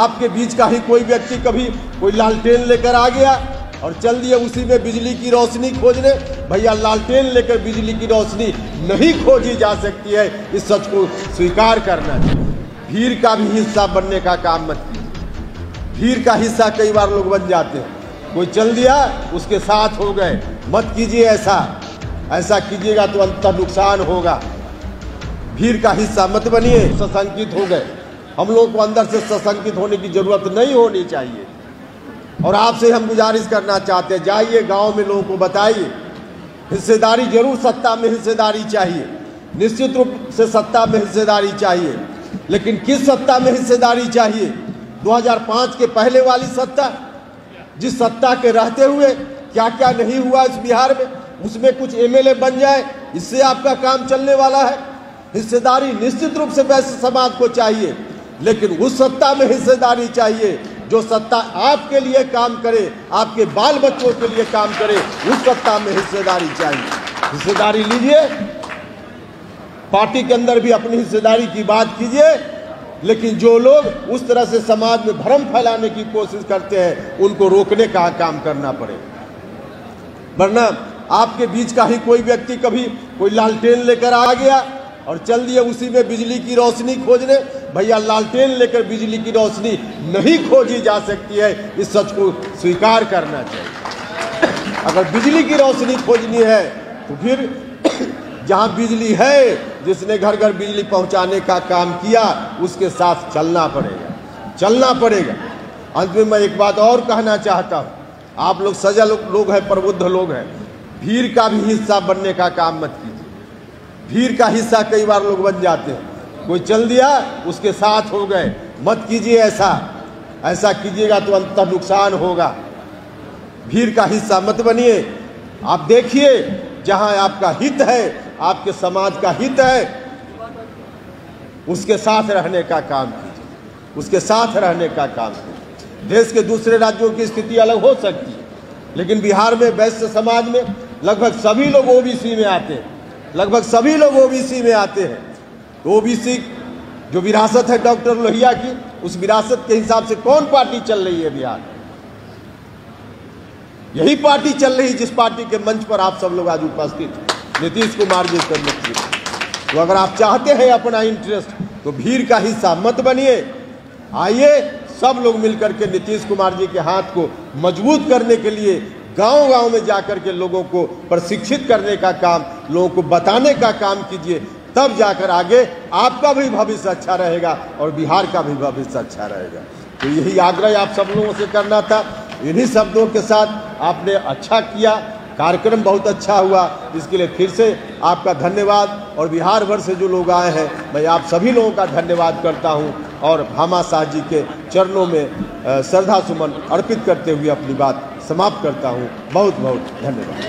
आपके बीच का ही कोई व्यक्ति कभी कोई लालटेन लेकर आ गया और चल दिया उसी में बिजली की रोशनी खोजने। भैया लालटेन लेकर बिजली की रोशनी नहीं खोजी जा सकती है। इस सच को स्वीकार करना भीड़ का भी हिस्सा बनने का काम मत कीजिए। भीड़ का हिस्सा कई बार लोग बन जाते हैं। कोई चल दिया, उसके साथ हो गए। मत कीजिए ऐसा। ऐसा कीजिएगा तो अंततः नुकसान होगा। भीड़ का हिस्सा मत बनिए, सशंकित हो गए। हम लोग को अंदर से सशंकित होने की ज़रूरत नहीं होनी चाहिए। और आपसे हम गुजारिश करना चाहते हैं, जाइए गाँव में लोगों को बताइए। हिस्सेदारी ज़रूर सत्ता में हिस्सेदारी चाहिए। निश्चित रूप से सत्ता में हिस्सेदारी चाहिए। लेकिन किस सत्ता में हिस्सेदारी चाहिए? 2005 के पहले वाली सत्ता, जिस सत्ता के रहते हुए क्या क्या नहीं हुआ इस बिहार में, उसमें कुछ एमएलए बन जाए, इससे आपका काम चलने वाला है। हिस्सेदारी निश्चित रूप से वैसे समाज को चाहिए। लेकिन उस सत्ता में हिस्सेदारी चाहिए, जो सत्ता आपके लिए काम करे, आपके बाल बच्चों के लिए काम करे, उस सत्ता में हिस्सेदारी चाहिए। हिस्सेदारी लीजिए, पार्टी के अंदर भी अपनी हिस्सेदारी की बात कीजिए, लेकिन जो लोग उस तरह से समाज में भ्रम फैलाने की कोशिश करते हैं, उनको रोकने का काम करना पड़ेगा वरना आपके बीच का ही कोई व्यक्ति कभी कोई लालटेन लेकर आ गया और चल दिया उसी में बिजली की रोशनी खोजने भैया लालटेन लेकर बिजली की रोशनी नहीं खोजी जा सकती है, इस सच को स्वीकार करना चाहिए। अगर बिजली की रोशनी खोजनी है तो फिर जहाँ बिजली है, जिसने घर घर बिजली पहुँचाने का काम किया, उसके साथ चलना पड़ेगा। चलना पड़ेगा। अंत में मैं एक बात और कहना चाहता हूँ। आप लोग सजल लोग हैं, प्रबुद्ध लोग हैं। भीड़ का भी हिस्सा बनने का काम मत कीजिए। भीड़ का हिस्सा कई बार लोग बन जाते हैं। कोई चल दिया, उसके साथ हो गए। मत कीजिए ऐसा। ऐसा कीजिएगा तो अंततः नुकसान होगा। भीड़ का हिस्सा मत बनिए। आप देखिए, जहाँ आपका हित है, आपके समाज का हित है, उसके साथ रहने का काम कीजिए। उसके साथ रहने का काम कीजिए। देश के दूसरे राज्यों की स्थिति अलग हो सकती है, लेकिन बिहार में, वैश्य समाज में, लगभग सभी लोग ओबीसी में आते हैं। लगभग सभी लोग ओबीसी में आते हैं। ओबीसी जो विरासत है डॉक्टर लोहिया की, उस विरासत के हिसाब से कौन पार्टी चल रही है बिहार? यही पार्टी चल रही जिस पार्टी के मंच पर आप सब लोग आज उपस्थित नीतीश कुमार जी के नेतृत्व तो अगर आप चाहते हैं अपना इंटरेस्ट तो भीड़ का हिस्सा मत बनिए। आइए, सब लोग मिलकर के नीतीश कुमार जी के हाथ को मज़बूत करने के लिए गाँव गाँव में जाकर के लोगों को प्रशिक्षित करने का काम, लोगों को बताने का काम कीजिए। तब जाकर आगे आपका भी भविष्य अच्छा रहेगा और बिहार का भी भविष्य अच्छा रहेगा। तो यही आग्रह आप सब लोगों से करना था। इन्हीं शब्दों के साथ आपने अच्छा किया। कार्यक्रम बहुत अच्छा हुआ। इसके लिए फिर से आपका धन्यवाद। और बिहार भर से जो लोग आए हैं, मैं आप सभी लोगों का धन्यवाद करता हूँ। और भामा शाह जी के चरणों में श्रद्धा सुमन अर्पित करते हुए अपनी बात समाप्त करता हूँ। बहुत बहुत धन्यवाद।